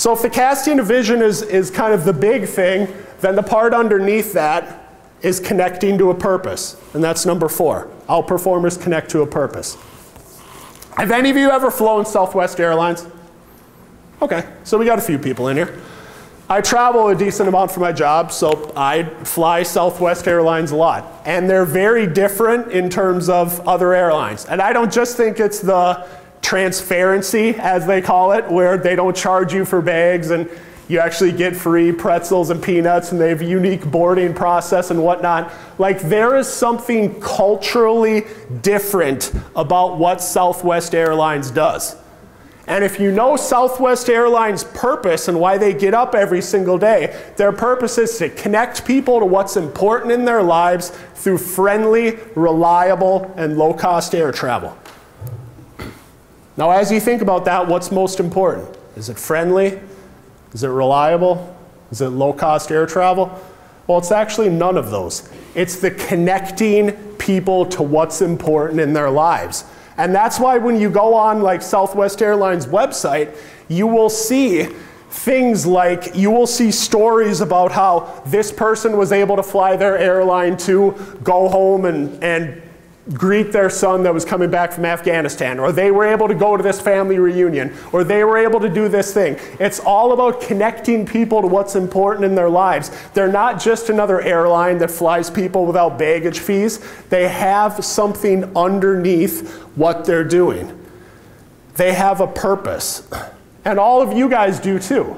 So if the casting a vision is, is kind of the big thing, then the part underneath that is connecting to a purpose. And that's number four. All Outperformers connect to a purpose. Have any of you ever flown Southwest Airlines? Okay, so we got a few people in here. I travel a decent amount for my job, so I fly Southwest Airlines a lot. And they're very different in terms of other airlines. And I don't just think it's the transparency, as they call it, where they don't charge you for bags and you actually get free pretzels and peanuts and they have a unique boarding process and whatnot. Like there is something culturally different about what Southwest Airlines does. And if you know Southwest Airlines' purpose and why they get up every single day, their purpose is to connect people to what's important in their lives through friendly, reliable, and low cost air travel. Now, as you think about that, what's most important? Is it friendly? Is it reliable? Is it low cost air travel? Well, it's actually none of those. It's the connecting people to what's important in their lives. And that's why when you go on like Southwest Airlines website, you will see things like you will see stories about how this person was able to fly their airline to go home and, and greet their son that was coming back from Afghanistan, or they were able to go to this family reunion, or they were able to do this thing. It's all about connecting people to what's important in their lives. They're not just another airline that flies people without baggage fees, they have something underneath what they're doing. They have a purpose. And all of you guys do too.